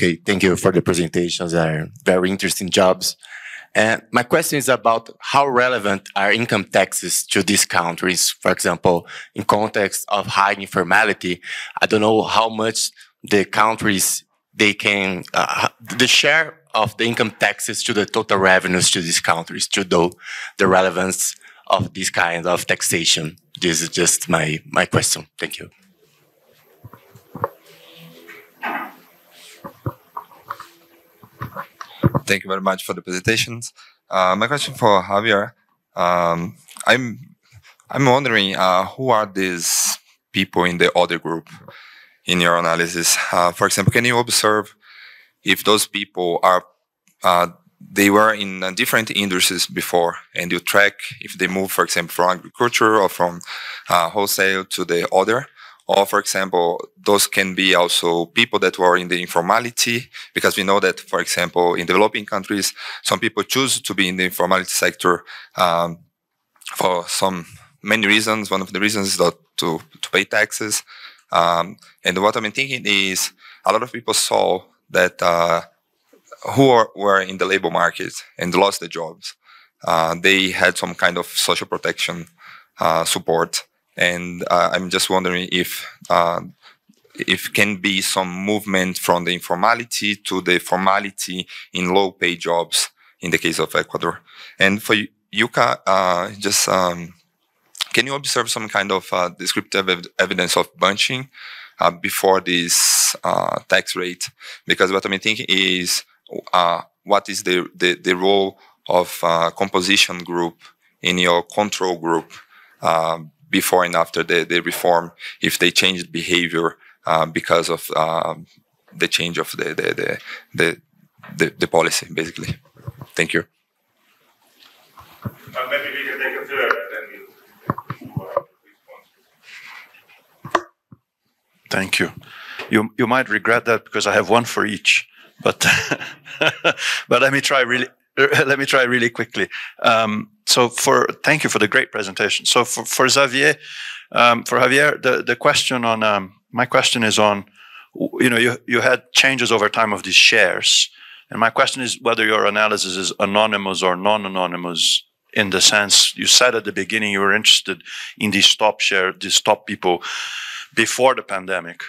Okay, thank you for the presentations. They're very interesting jobs. And my question is about how relevant are income taxes to these countries? For example, in context of high informality, I don't know how much the countries they can uh, the share of the income taxes to the total revenues to these countries to know the relevance of this kind of taxation. This is just my my question. Thank you. Thank you very much for the presentations. Uh, my question for Javier, um, I'm I'm wondering uh, who are these people in the other group in your analysis? Uh, for example, can you observe if those people are uh, they were in uh, different industries before, and you track if they move, for example, from agriculture or from uh, wholesale to the other? Or, for example, those can be also people that were in the informality, because we know that, for example, in developing countries, some people choose to be in the informality sector um, for some many reasons. One of the reasons is that to, to pay taxes. Um, and what I'm thinking is a lot of people saw that uh, who are, were in the labor market and lost their jobs. Uh, they had some kind of social protection uh, support and uh, I'm just wondering if uh, if can be some movement from the informality to the formality in low pay jobs in the case of Ecuador. And for Jukka, uh, just um, can you observe some kind of uh, descriptive ev evidence of bunching uh, before this uh, tax rate? Because what I'm thinking is, what is the, the, the role of composition group in your control group before and after the, the reform if they changed behavior uh, because of um, the change of the the, the the, the, the, policy, basically. Thank you. Uh, maybe we can take a third then we'll Thank you. You you might regret that because I have one for each, but but let me try really let me try really quickly. Um, so for thank you for the great presentation. So for, for Xavier, um, for Javier, the, the question on um, my question is on you know you you had changes over time of these shares, and my question is whether your analysis is anonymous or non-anonymous in the sense you said at the beginning you were interested in these top share these top people before the pandemic.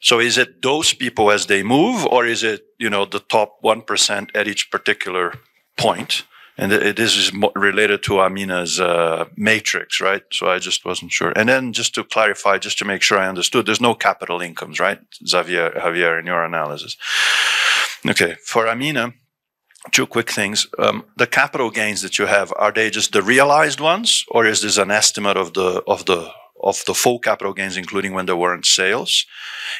So is it those people as they move, or is it you know the top one percent at each particular point? And this is related to Amina's uh, matrix, right? So I just wasn't sure. And then just to clarify, just to make sure I understood, there's no capital incomes, right, Xavier, Javier, in your analysis. Okay, for Amina, two quick things. Um, the capital gains that you have are they just the realized ones, or is this an estimate of the of the of the full capital gains, including when there weren't sales.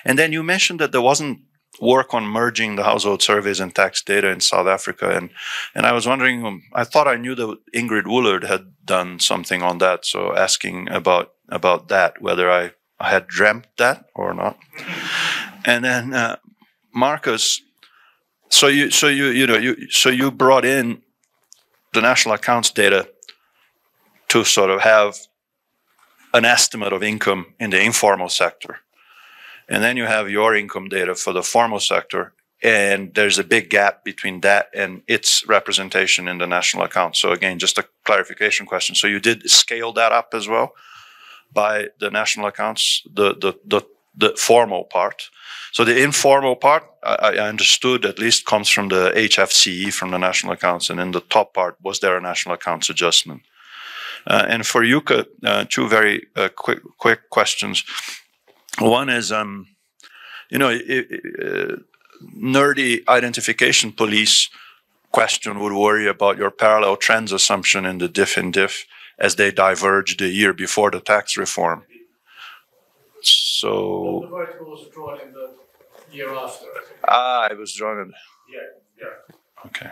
And then you mentioned that there wasn't work on merging the household surveys and tax data in South Africa. And, and I was wondering, um, I thought I knew that Ingrid Woolard had done something on that. So asking about, about that, whether I, I had dreamt that or not. And then, uh, Marcus, so you, so you, you know, you, so you brought in the national accounts data to sort of have an estimate of income in the informal sector. And then you have your income data for the formal sector. And there's a big gap between that and its representation in the national account. So again, just a clarification question. So you did scale that up as well by the national accounts, the, the, the, the formal part. So the informal part, I, I, understood at least comes from the HFCE from the national accounts. And in the top part, was there a national accounts adjustment? Uh, and for Jukka, uh, two very uh, quick quick questions. One is, um, you know, it, it, nerdy identification police question would worry about your parallel trends assumption in the diff and diff as they diverged the year before the tax reform. So. the vertical was drawn in the year after. Ah, it was drawn in. Yeah, yeah. Okay.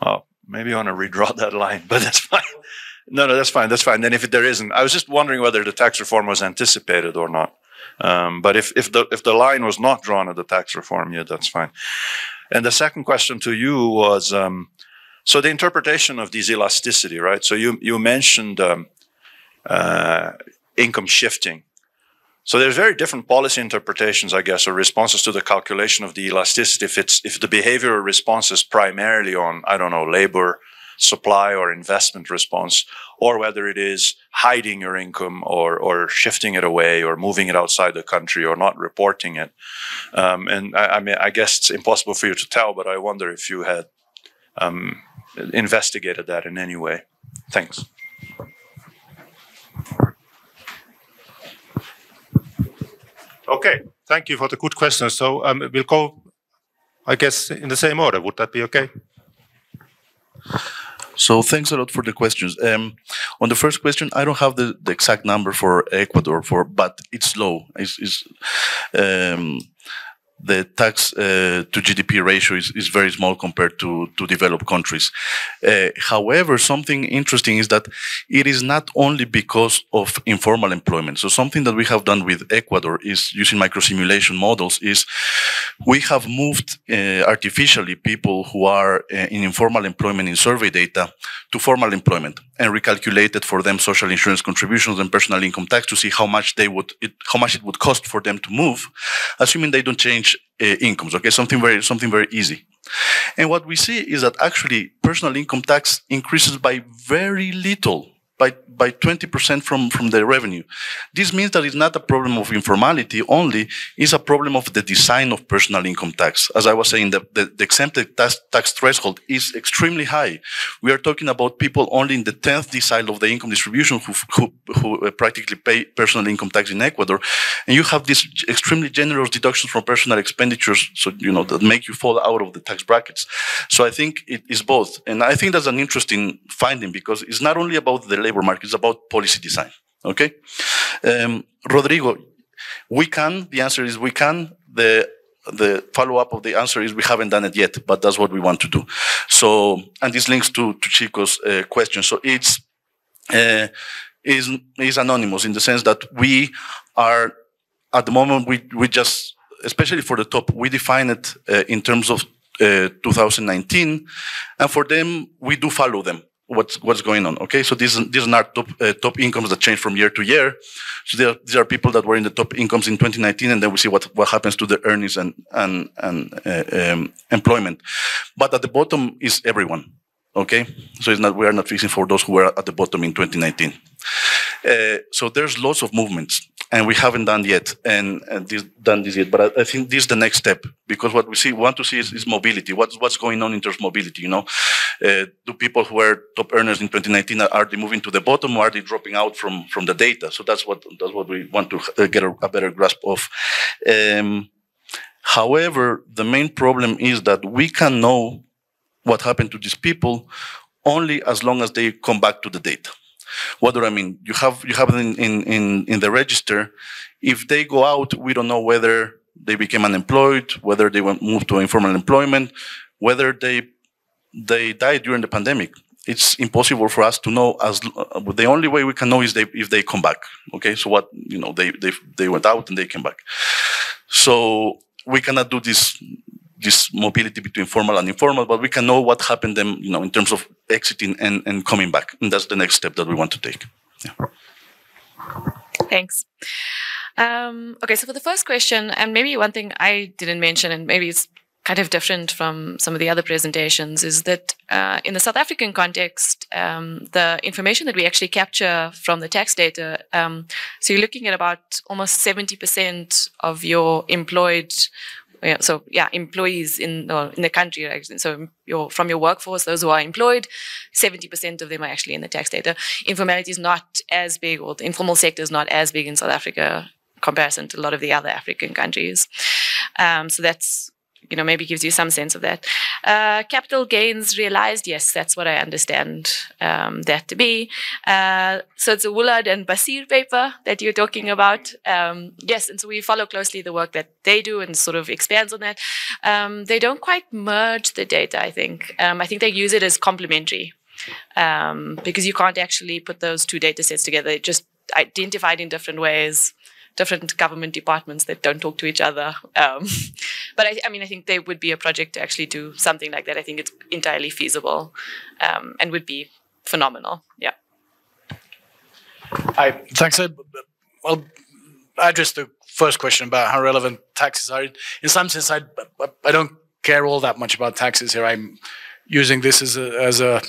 Well, maybe I want to redraw that line, but that's fine. No, no, that's fine. That's fine. Then if there isn't, I was just wondering whether the tax reform was anticipated or not. Um, but if, if the if the line was not drawn at the tax reform, yeah, that's fine. And the second question to you was um, so the interpretation of this elasticity, right? So you you mentioned um, uh, income shifting, So there's very different policy interpretations, I guess, or responses to the calculation of the elasticity. If it's if the behavioral response is primarily on, I don't know, labor supply or investment response, or whether it is hiding your income or or shifting it away or moving it outside the country or not reporting it. Um, and I, I, mean, I guess it's impossible for you to tell, but I wonder if you had um, investigated that in any way. Thanks. Okay, thank you for the good question. So um, we'll go, I guess, in the same order. Would that be okay? So thanks a lot for the questions. Um, on the first question, I don't have the, the, exact number for Ecuador, for but it's low. It's, it's um, the tax uh, to GDP ratio is, is, very small compared to, to developed countries. Uh, however, something interesting is that it is not only because of informal employment. So something that we have done with Ecuador is using microsimulation models is we have moved uh, artificially people who are uh, in informal employment in survey data to formal employment and recalculated for them social insurance contributions and personal income tax to see how much they would, it, how much it would cost for them to move, assuming they don't change uh, incomes. Okay, something very, something very easy. And what we see is that actually personal income tax increases by very little by, by 20% from, from the revenue. This means that it's not a problem of informality only, it's a problem of the design of personal income tax. As I was saying, the, the, the exempted tax, tax threshold is extremely high. We are talking about people only in the 10th decile of the income distribution who, who, who uh, practically pay personal income tax in Ecuador. And you have these extremely generous deductions from personal expenditures, so, you know, that make you fall out of the tax brackets. So I think it is both. And I think that's an interesting finding because it's not only about the labor market, it's about policy design. Okay? Um, Rodrigo, we can, the answer is we can. The the follow up of the answer is we haven't done it yet, but that's what we want to do. So, and this links to, to Chico's uh, question. So it's, uh, is, is anonymous in the sense that we are, at the moment, we, we just, especially for the top, we define it uh, in terms of uh, 2019. And for them, we do follow them what's what's going on. Okay, so these these are not top uh, top incomes that change from year to year. So these are people that were in the top incomes in 2019, and then we see what what happens to the earnings and and and uh, um, employment. But at the bottom is everyone. Okay, so it's not we are not fixing for those who were at the bottom in 2019. Uh, so there's lots of movements and we haven't done yet and, and this, done this yet. But I, I, think this is the next step because what we see want to see is, is mobility. What's what's going on in terms of mobility? You know, uh, do people who were top earners in 2019 are they moving to the bottom or are they dropping out from from the data? So that's what that's what we want to uh, get a, a better grasp of. Um, however, the main problem is that we can know what happened to these people only as long as they come back to the data. What do I mean? You have you have in, in, in, in the register. If they go out, we don't know whether they became unemployed, whether they went moved to informal employment, whether they they died during the pandemic. It's impossible for us to know. As uh, the only way we can know is they, if they come back. Okay, so what you know they they they went out and they came back. So we cannot do this this mobility between formal and informal, but we can know what happened them, you know, in terms of exiting and, and coming back. And that's the next step that we want to take. Yeah. Thanks. Um, okay, so for the first question, and maybe one thing I didn't mention, and maybe it's kind of different from some of the other presentations, is that uh, in the South African context, um, the information that we actually capture from the tax data, um, so you're looking at about almost 70% of your employed so yeah, employees in in the country. Right? So your from your workforce, those who are employed, seventy percent of them are actually in the tax data. Informality is not as big, or the informal sector is not as big in South Africa comparison to a lot of the other African countries. Um, so that's you know, maybe gives you some sense of that. Uh, capital gains realized, yes, that's what I understand um, that to be. Uh, so it's a Woolard and Bassier paper that you're talking about. Um, yes, and so we follow closely the work that they do and sort of expands on that. Um, they don't quite merge the data, I think. Um, I think they use it as complementary um, because you can't actually put those two data sets together, just identified in different ways different government departments that don't talk to each other. Um, but I, I, mean, I think there would be a project to actually do something like that. I think it's entirely feasible um, and would be phenomenal. Yeah. I thanks. I, well, address the first question about how relevant taxes are. In some sense, I, I don't care all that much about taxes here. I'm using this as a, as a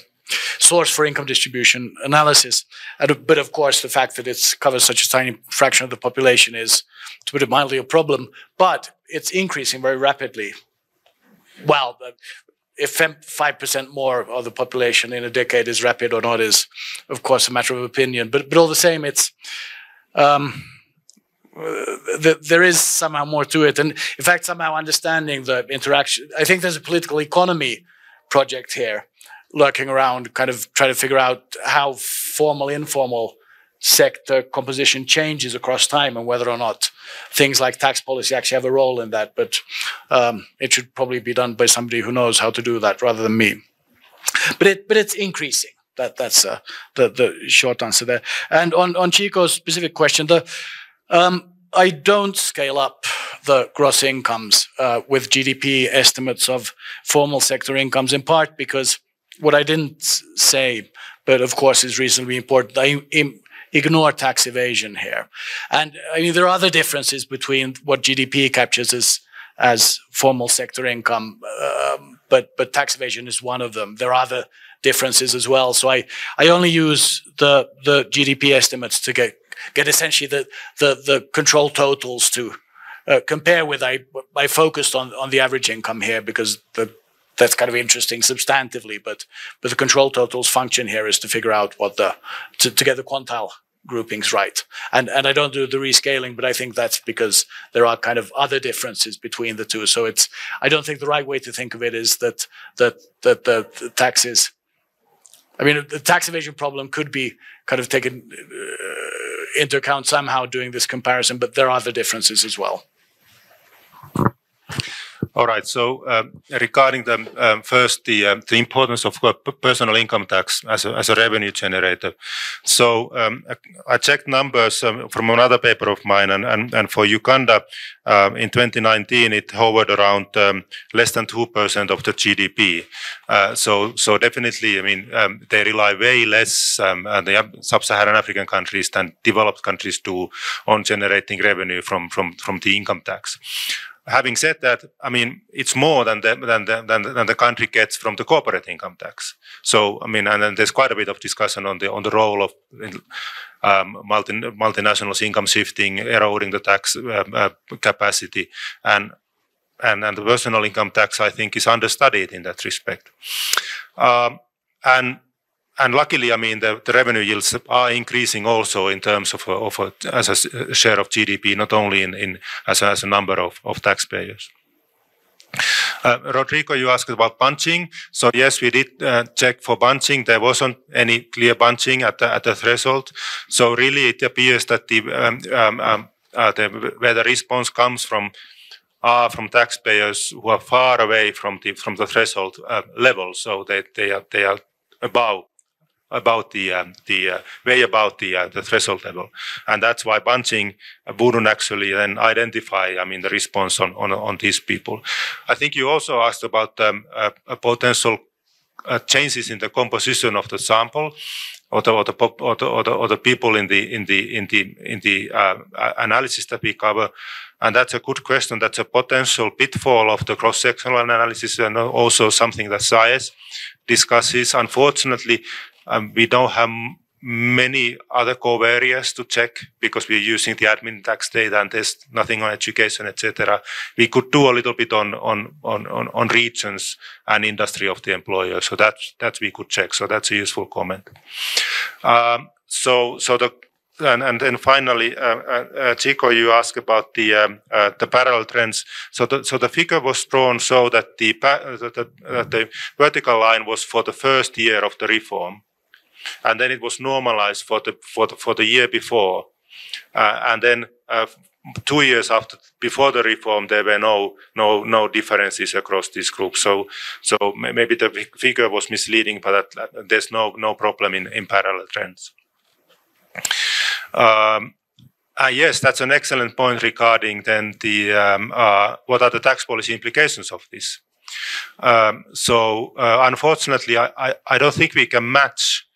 source for income distribution analysis. But of course, the fact that it covers such a tiny fraction of the population is, to put it mildly, a problem. But it's increasing very rapidly. Well, if 5% more of the population in a decade is rapid or not is, of course, a matter of opinion. But, but all the same, it's um, th there is somehow more to it. And in fact, somehow understanding the interaction, I think there's a political economy project here lurking around, kind of trying to figure out how formal, informal sector composition changes across time and whether or not things like tax policy actually have a role in that. But um, it should probably be done by somebody who knows how to do that rather than me. But it, but it's increasing. That that's uh, the the short answer there. And on on Chico's specific question, the um, I don't scale up the gross incomes uh, with GDP estimates of formal sector incomes in part because what I didn't say, but of course is reasonably important, I ignore tax evasion here. And I mean, there are other differences between what GDP captures as, as formal sector income, um, but, but tax evasion is one of them. There are other differences as well. So I, I only use the, the GDP estimates to get, get essentially the, the, the control totals to uh, compare with. I, I focused on, on the average income here because the that's kind of interesting substantively, but but the control totals function here is to figure out what the to, to get the quantile groupings right. And and I don't do the rescaling, but I think that's because there are kind of other differences between the two. So it's I don't think the right way to think of it is that that that the, the taxes. I mean, the tax evasion problem could be kind of taken uh, into account somehow doing this comparison, but there are other differences as well. All right. So um, regarding the um, first the um, the importance of uh, personal income tax as a, as a revenue generator. So um, I checked numbers um, from another paper of mine, and and, and for Uganda um, in 2019 it hovered around less than two percent of the GDP. Uh, so so definitely, I mean they rely way less um, the sub-Saharan African countries than developed countries do on generating revenue from from from the income tax having said that, I mean, it's more than the, than the, than the, than the country gets from the corporate income tax. So, I mean, and then there's quite a bit of discussion on the on the role of um, multi, multinationals income shifting, eroding the tax uh, uh, capacity, and and and the personal income tax, I think, is understudied in that respect. Um, and and luckily, I mean, the, revenue yields are increasing also in terms of, as a share of GDP, not only in, as, a, number of, taxpayers. Uh, Rodrigo, you asked about bunching. So yes, we did uh, check for bunching. There wasn't any clear bunching at the, at the threshold. So really, it appears that the, um, um, um uh, the where the response comes from are from taxpayers who are far away from the from the threshold level. So they they are they are above about the um, the uh, way about the uh, the threshold level, and that's why bunching wouldn't actually then identify. I mean, the response on on, on these people. I think you also asked about um, a potential uh, changes in the composition of the sample. Or the, or the, or the, or the, or the people in the in the in the in the uh, analysis that we cover, and that's a good question. That's a potential pitfall of the cross-sectional analysis, and also something that Saez discusses. Unfortunately, um, we don't have many other covariates to check because we're using the admin tax data and there's nothing on education, etc. We could do a little bit on, on, on, on, regions and industry of the employer. So that, that we could check. So that's a useful comment. Um, so, so the, and, and then finally, uh, uh, uh Chico, you asked about the um, uh, the parallel trends. So the so the figure was drawn so that the, the, the, the vertical line was for the first year of the reform, and then it was normalized for the for the, for the year before, uh, and then uh, two years after before the reform there were no no no differences across this group. So so maybe the figure was misleading, but that, there's no no problem in in parallel trends. Um, uh, yes, that's an excellent point regarding then the um, uh, what are the tax policy implications of this. Um, so uh, unfortunately, I, I, I, don't think we can match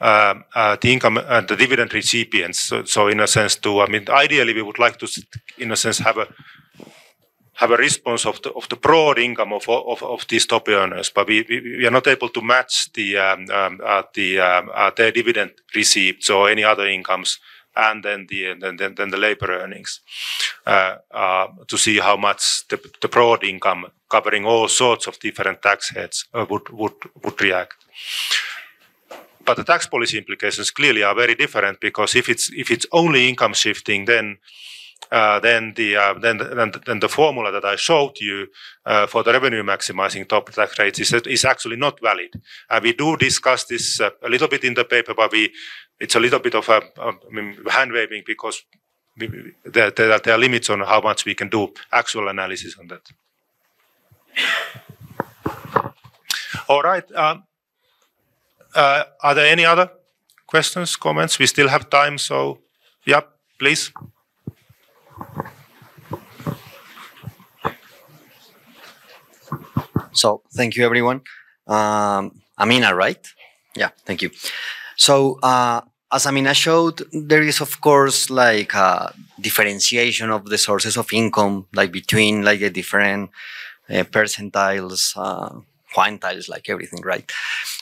um, uh, the income and the dividend recipients. So, so, in a sense, to I mean, ideally, we would like to, in a sense, have a have a response of the of the broad income of of, of these top earners, but we, we, we are not able to match the um, um, uh, the um, uh, their dividend received or any other incomes, and then the then then, then the labor earnings uh, uh, to see how much the, the broad income covering all sorts of different tax heads uh, would would would react. But the tax policy implications clearly are very different because if it's if it's only income shifting, then uh, then the uh, then, then then the formula that I showed you uh, for the revenue maximizing top tax rates is is actually not valid. And we do discuss this uh, a little bit in the paper, but we it's a little bit of a, a I mean, hand waving because we, there, there, there are limits on how much we can do actual analysis on that. All right. Um, uh, are there any other questions, comments? We still have time, so yeah, please. So thank you, everyone. Um, Amina, right? Yeah, thank you. So uh, as Amina showed, there is of course like a differentiation of the sources of income, like between like the different uh, percentiles, uh, quantiles, like everything, right?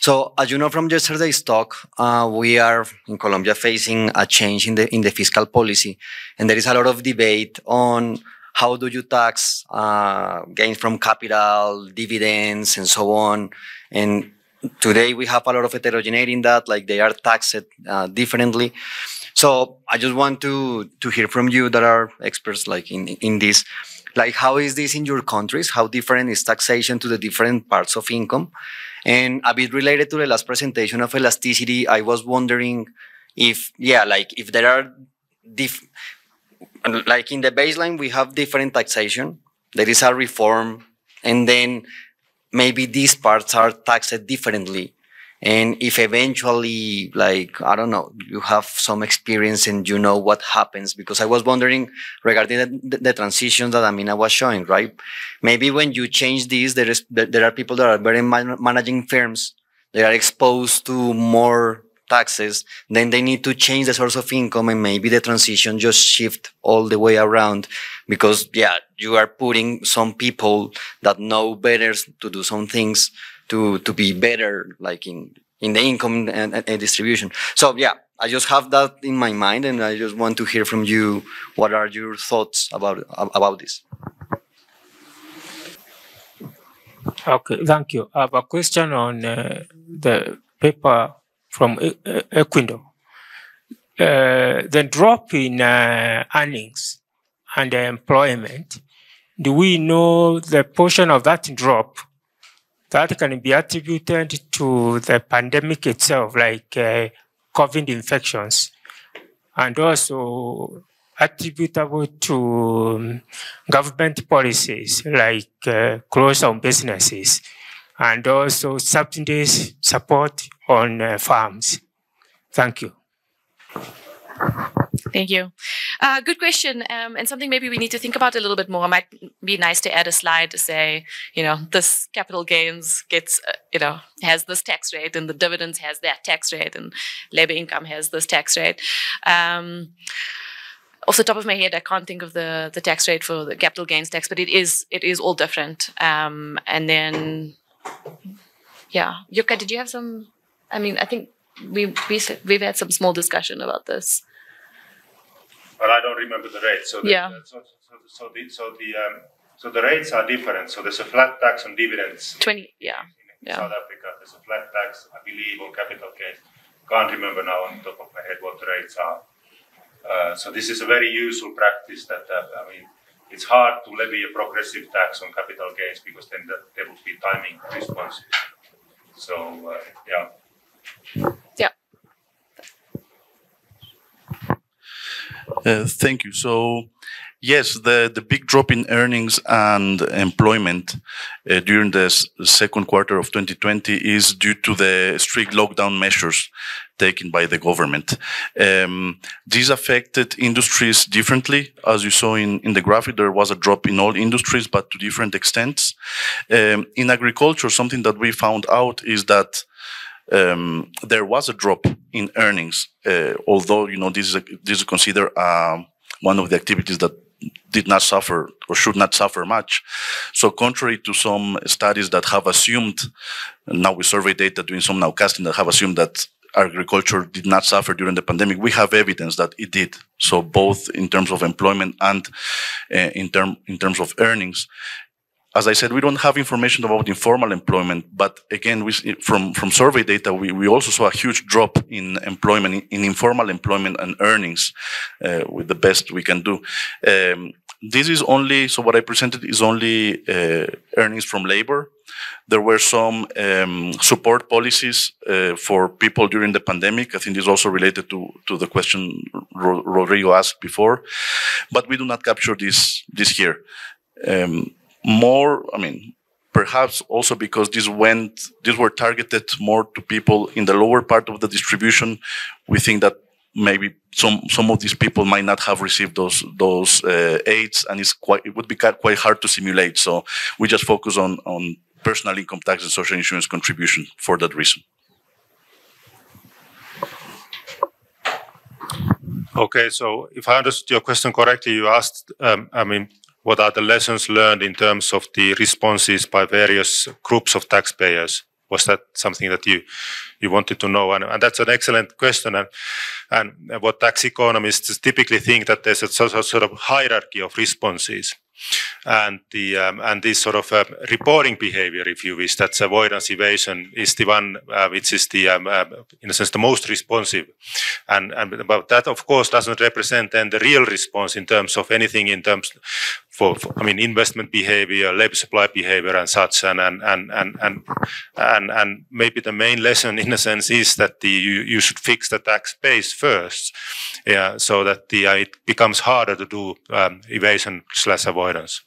So as you know from yesterday's talk, uh, we are in Colombia facing a change in the in the fiscal policy, and there is a lot of debate on how do you tax uh, gains from capital, dividends, and so on. And today we have a lot of heterogeneity in that, like they are taxed uh, differently. So I just want to to hear from you that are experts like in in this. Like how is this in your countries? How different is taxation to the different parts of income? And a bit related to the last presentation of elasticity, I was wondering if yeah, like if there are diff like in the baseline, we have different taxation. There is a reform, and then maybe these parts are taxed differently. And if eventually, like, I don't know, you have some experience and you know what happens, because I was wondering regarding the, the transitions that Amina was showing, right? Maybe when you change these, there is, there are people that are very man managing firms. They are exposed to more taxes, then they need to change the source of income and maybe the transition just shift all the way around because yeah, you are putting some people that know better to do some things to, to be better, like in, in the income and, and distribution. So yeah, I just have that in my mind and I just want to hear from you. What are your thoughts about, about this? Okay, thank you. I have a question on uh, the paper from Ecuador. Uh, the drop in uh, earnings and employment, do we know the portion of that drop that can be attributed to the pandemic itself, like uh, COVID infections, and also attributable to um, government policies like uh, close on businesses and also subsidies support on uh, farms. Thank you. Thank you. Uh, good question, um, and something maybe we need to think about a little bit more. It might be nice to add a slide to say, you know, this capital gains gets, uh, you know, has this tax rate, and the dividends has that tax rate, and labor income has this tax rate. Um, off the top of my head, I can't think of the the tax rate for the capital gains tax, but it is it is all different. Um, and then yeah, Jukka, did you have some? I mean, I think we we we've had some small discussion about this. But I don't remember the rate. So the, yeah. So, so, so the so the um, so the rates are different. So there's a flat tax on dividends. Twenty. Yeah. In yeah. South Africa, there's a flat tax, I believe, on capital gains. Can't remember now on top of my head what the rates are. Uh, so this is a very useful practice that uh, I mean it's hard to levy a progressive tax on capital gains because then the, there would be timing responses. So uh, yeah. Yeah. Uh, thank you. So, yes, the, the big drop in earnings and employment uh, during the second quarter of 2020 is due to the strict lockdown measures taken by the government. Um, these affected industries differently. As you saw in, in the graphic, there was a drop in all industries, but to different extents. Um, in agriculture, something that we found out is that um, there was a drop in earnings, uh, although you know this is a, this is considered um, one of the activities that did not suffer or should not suffer much. So contrary to some studies that have assumed, now we survey data doing some nowcasting that have assumed that agriculture did not suffer during the pandemic, we have evidence that it did. So both in terms of employment and uh, in term in terms of earnings as I said, we don't have information about informal employment, but again, we, from, from survey data, we, we also saw a huge drop in employment, in, in informal employment and earnings uh, with the best we can do. Um, this is only, so what I presented is only uh, earnings from labor. There were some um, support policies uh, for people during the pandemic. I think this is also related to, to the question Rodrigo asked before, but we do not capture this, this here. Um, more, I mean, perhaps also because this went, these were targeted more to people in the lower part of the distribution. We think that maybe some some of these people might not have received those those uh, aids, and it's quite it would be quite hard to simulate. So we just focus on on personal income tax and social insurance contribution for that reason. Okay, so if I understood your question correctly, you asked, um, I mean, what are the lessons learned in terms of the responses by various groups of taxpayers? Was that something that you you wanted to know? And, and that's an excellent question. And, and what tax economists typically think that there's a sort of, sort of hierarchy of responses and the um, and this sort of uh, reporting behavior, if you wish, that's avoidance evasion, is the one uh, which is the um, uh, in a sense the most responsive, and and but that of course doesn't represent then the real response in terms of anything in terms for, for, I mean investment behavior, labor supply behavior, and such, and and and and and and, and maybe the main lesson in a sense is that the you, you should fix the tax base first, yeah, so that the uh, it becomes harder to do um, evasion slash avoidance,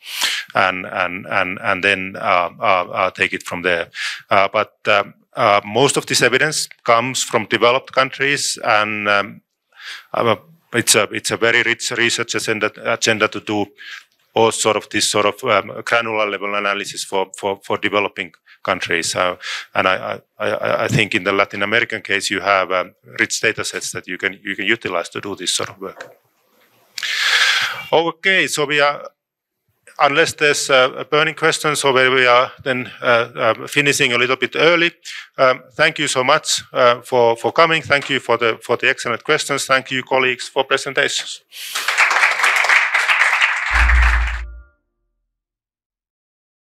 and and and and then uh, uh, uh take it from there, uh, but. Um, uh, most of this evidence comes from developed countries, and um, it's a it's a very rich research agenda agenda to do or sort of this sort of um, granular level analysis for, for, for developing countries. Uh, and I, I, I think in the Latin American case, you have um, rich data sets that you can, you can utilize to do this sort of work. Okay, so we are, unless there's uh, burning questions or where we are then uh, uh, finishing a little bit early. Um, thank you so much uh, for, for coming. Thank you for the, for the excellent questions. Thank you, colleagues, for presentations.